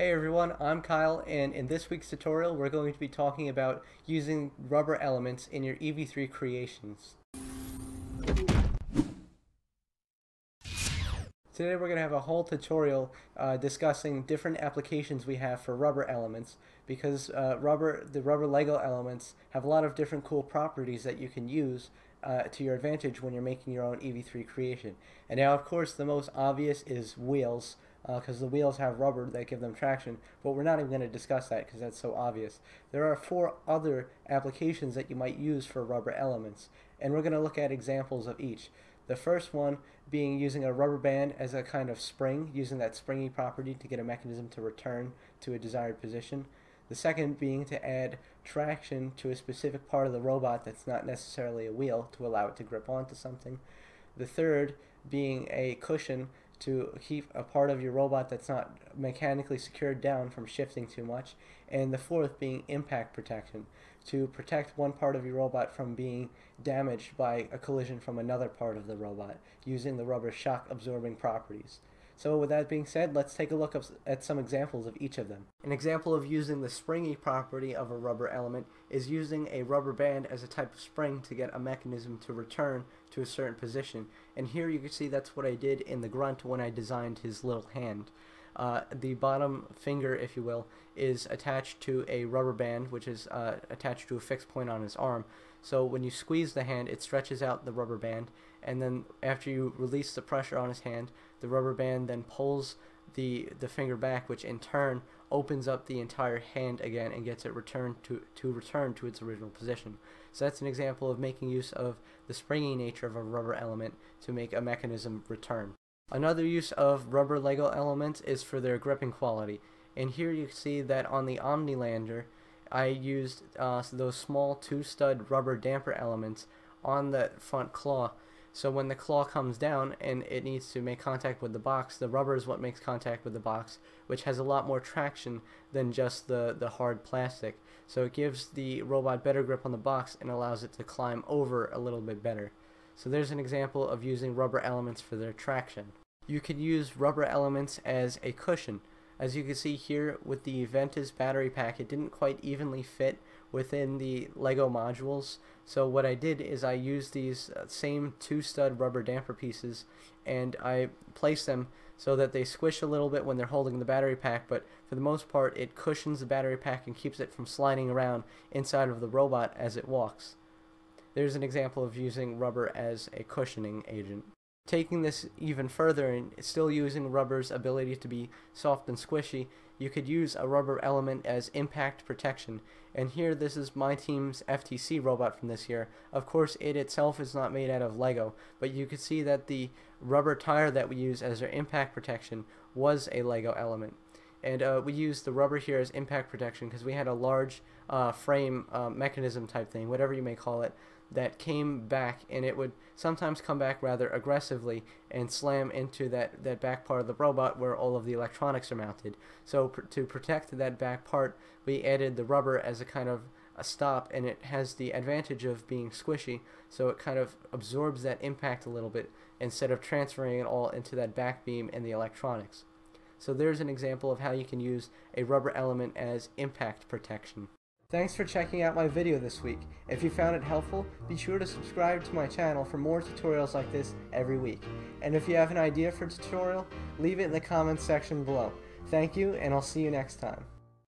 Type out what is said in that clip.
Hey everyone, I'm Kyle and in this week's tutorial we're going to be talking about using rubber elements in your EV3 creations. Today we're going to have a whole tutorial uh, discussing different applications we have for rubber elements because uh, rubber, the rubber Lego elements have a lot of different cool properties that you can use uh, to your advantage when you're making your own EV3 creation. And now of course the most obvious is wheels because uh, the wheels have rubber that give them traction, but we're not even going to discuss that because that's so obvious. There are four other applications that you might use for rubber elements, and we're going to look at examples of each. The first one being using a rubber band as a kind of spring, using that springy property to get a mechanism to return to a desired position. The second being to add traction to a specific part of the robot that's not necessarily a wheel to allow it to grip onto something. The third being a cushion to keep a part of your robot that's not mechanically secured down from shifting too much, and the fourth being impact protection, to protect one part of your robot from being damaged by a collision from another part of the robot, using the rubber shock absorbing properties. So with that being said, let's take a look at some examples of each of them. An example of using the springy property of a rubber element is using a rubber band as a type of spring to get a mechanism to return to a certain position. And here you can see that's what I did in the grunt when I designed his little hand. Uh, the bottom finger, if you will, is attached to a rubber band, which is uh, attached to a fixed point on his arm. So when you squeeze the hand, it stretches out the rubber band, and then after you release the pressure on his hand, the rubber band then pulls the the finger back, which in turn opens up the entire hand again and gets it returned to to return to its original position. So that's an example of making use of the springy nature of a rubber element to make a mechanism return. Another use of rubber Lego elements is for their gripping quality. And here you see that on the Omnilander, I used uh, those small two-stud rubber damper elements on the front claw so when the claw comes down and it needs to make contact with the box, the rubber is what makes contact with the box, which has a lot more traction than just the, the hard plastic. So it gives the robot better grip on the box and allows it to climb over a little bit better. So there's an example of using rubber elements for their traction. You could use rubber elements as a cushion. As you can see here with the Ventus battery pack, it didn't quite evenly fit within the Lego modules. So what I did is I used these uh, same two stud rubber damper pieces and I placed them so that they squish a little bit when they're holding the battery pack, but for the most part it cushions the battery pack and keeps it from sliding around inside of the robot as it walks. There's an example of using rubber as a cushioning agent taking this even further and still using rubber's ability to be soft and squishy, you could use a rubber element as impact protection. And here this is my team's FTC robot from this year. Of course it itself is not made out of Lego, but you could see that the rubber tire that we use as our impact protection was a Lego element. And uh, we used the rubber here as impact protection because we had a large uh, frame uh, mechanism type thing, whatever you may call it, that came back and it would sometimes come back rather aggressively and slam into that, that back part of the robot where all of the electronics are mounted. So pr to protect that back part, we added the rubber as a kind of a stop and it has the advantage of being squishy so it kind of absorbs that impact a little bit instead of transferring it all into that back beam and the electronics. So there's an example of how you can use a rubber element as impact protection. Thanks for checking out my video this week. If you found it helpful, be sure to subscribe to my channel for more tutorials like this every week. And if you have an idea for a tutorial, leave it in the comments section below. Thank you, and I'll see you next time.